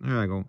There I go.